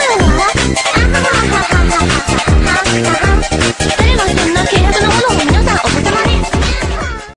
そうなん。